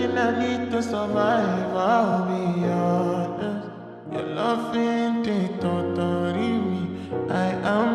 Everything I need to survive, I'll be honest. Your love ain't it, don't me. I am